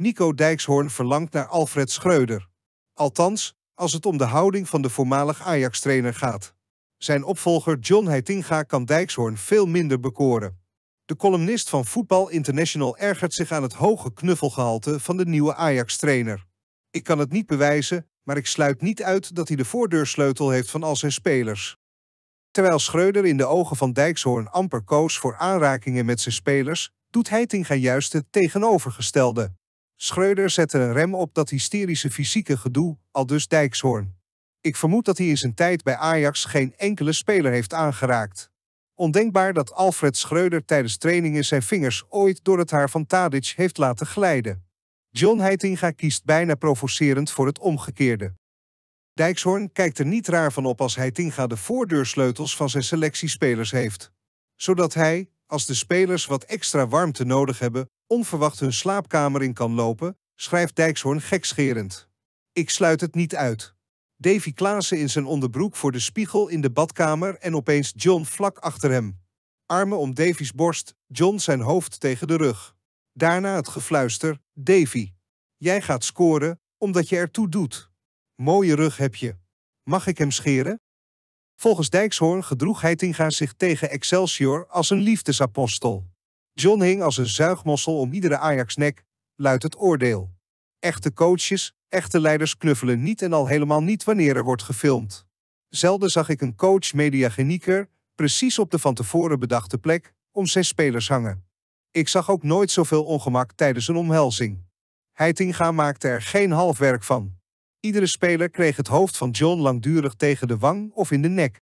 Nico Dijkshoorn verlangt naar Alfred Schreuder. Althans, als het om de houding van de voormalig Ajax-trainer gaat. Zijn opvolger John Heitinga kan Dijkshoorn veel minder bekoren. De columnist van Voetbal International ergert zich aan het hoge knuffelgehalte van de nieuwe Ajax-trainer. Ik kan het niet bewijzen, maar ik sluit niet uit dat hij de voordeursleutel heeft van al zijn spelers. Terwijl Schreuder in de ogen van Dijkshoorn amper koos voor aanrakingen met zijn spelers, doet Heitinga juist het tegenovergestelde. Schreuder zette een rem op dat hysterische fysieke gedoe, al dus Dijkshoorn. Ik vermoed dat hij in zijn tijd bij Ajax geen enkele speler heeft aangeraakt. Ondenkbaar dat Alfred Schreuder tijdens trainingen zijn vingers ooit door het haar van Tadic heeft laten glijden. John Heitinga kiest bijna provocerend voor het omgekeerde. Dijkshoorn kijkt er niet raar van op als Heitinga de voordeursleutels van zijn selectiespelers heeft. Zodat hij, als de spelers wat extra warmte nodig hebben, onverwacht hun slaapkamer in kan lopen, schrijft Dijkshoorn gekscherend. Ik sluit het niet uit. Davy Klaassen in zijn onderbroek voor de spiegel in de badkamer en opeens John vlak achter hem. Armen om Davy's borst, John zijn hoofd tegen de rug. Daarna het gefluister, Davy. Jij gaat scoren, omdat je ertoe doet. Mooie rug heb je. Mag ik hem scheren? Volgens Dijkshoorn gedroeg Heitinga zich tegen Excelsior als een liefdesapostel. John hing als een zuigmossel om iedere Ajax-nek, luidt het oordeel. Echte coaches, echte leiders knuffelen niet en al helemaal niet wanneer er wordt gefilmd. Zelden zag ik een coach mediagenieker precies op de van tevoren bedachte plek om zijn spelers hangen. Ik zag ook nooit zoveel ongemak tijdens een omhelzing. Heitinga maakte er geen half werk van. Iedere speler kreeg het hoofd van John langdurig tegen de wang of in de nek.